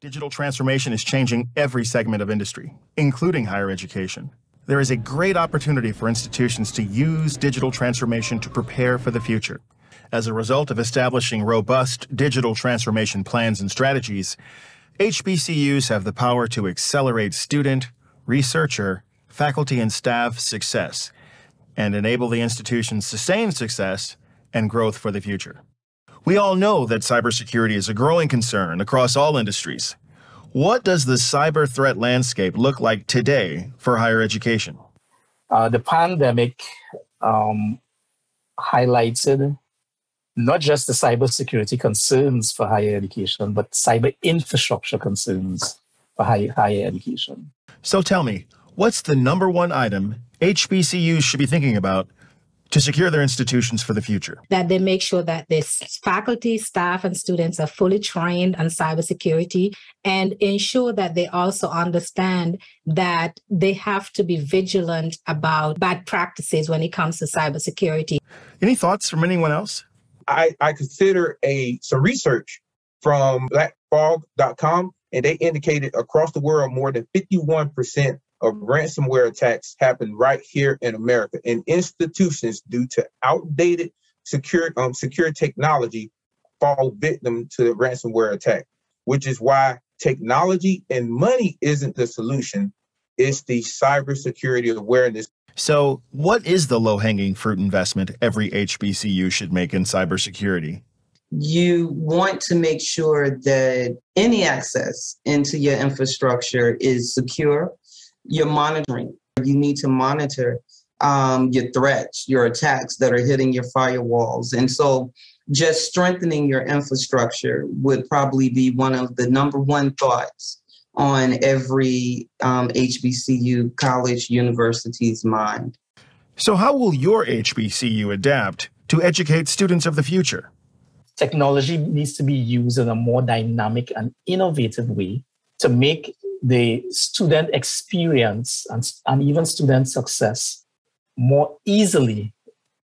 Digital transformation is changing every segment of industry, including higher education. There is a great opportunity for institutions to use digital transformation to prepare for the future. As a result of establishing robust digital transformation plans and strategies, HBCUs have the power to accelerate student, researcher, faculty, and staff success and enable the institution's sustained success and growth for the future. We all know that cybersecurity is a growing concern across all industries. What does the cyber threat landscape look like today for higher education? Uh, the pandemic um, highlighted not just the cybersecurity concerns for higher education, but cyber infrastructure concerns for high, higher education. So tell me, what's the number one item HBCUs should be thinking about to secure their institutions for the future. That they make sure that this faculty, staff, and students are fully trained on cybersecurity and ensure that they also understand that they have to be vigilant about bad practices when it comes to cybersecurity. Any thoughts from anyone else? I, I consider a some research from blackfog.com and they indicated across the world more than 51% of ransomware attacks happen right here in America. And institutions, due to outdated secure um, secure technology, fall victim to the ransomware attack, which is why technology and money isn't the solution. It's the cybersecurity awareness. So, what is the low hanging fruit investment every HBCU should make in cybersecurity? You want to make sure that any access into your infrastructure is secure you're monitoring. You need to monitor um, your threats, your attacks that are hitting your firewalls. And so just strengthening your infrastructure would probably be one of the number one thoughts on every um, HBCU college university's mind. So, how will your HBCU adapt to educate students of the future? Technology needs to be used in a more dynamic and innovative way to make the student experience and, and even student success more easily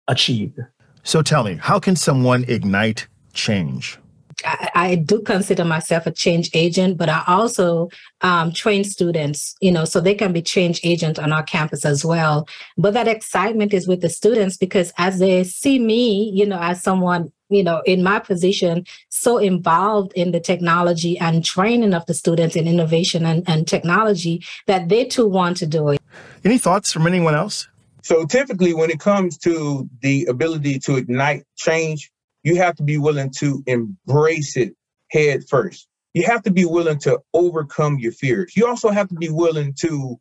achieved. So tell me, how can someone ignite change? I, I, do consider myself a change agent, but I also um, train students, you know, so they can be change agent on our campus as well. But that excitement is with the students because as they see me, you know, as someone you know, in my position, so involved in the technology and training of the students in innovation and, and technology that they too want to do it. Any thoughts from anyone else? So typically, when it comes to the ability to ignite change, you have to be willing to embrace it head first. You have to be willing to overcome your fears. You also have to be willing to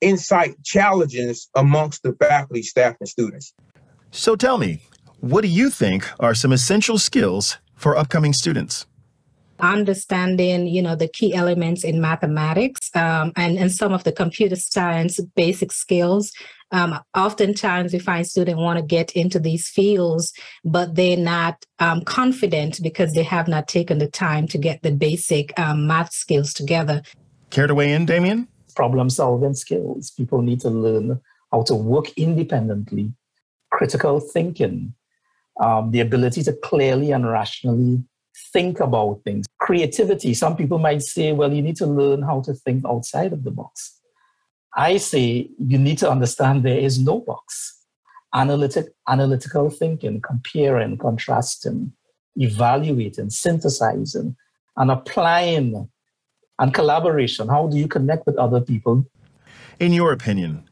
incite challenges amongst the faculty, staff, and students. So tell me, what do you think are some essential skills for upcoming students? understanding you know the key elements in mathematics um, and, and some of the computer science basic skills. Um, oftentimes we find students want to get into these fields but they're not um, confident because they have not taken the time to get the basic um, math skills together. Care to weigh in damien? Problem solving skills. People need to learn how to work independently. Critical thinking um, the ability to clearly and rationally think about things. Creativity, some people might say, well, you need to learn how to think outside of the box. I say you need to understand there is no box. Analytic, analytical thinking, comparing, contrasting, evaluating, synthesizing, and applying and collaboration. How do you connect with other people? In your opinion,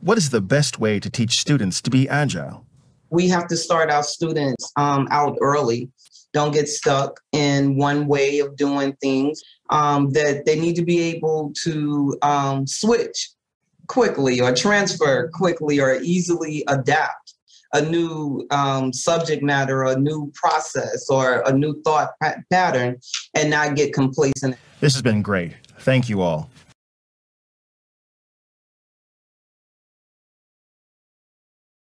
what is the best way to teach students to be agile? We have to start our students um, out early. Don't get stuck in one way of doing things. Um, that they need to be able to um, switch quickly or transfer quickly or easily adapt a new um, subject matter, a new process, or a new thought pattern, and not get complacent. This has been great. Thank you all.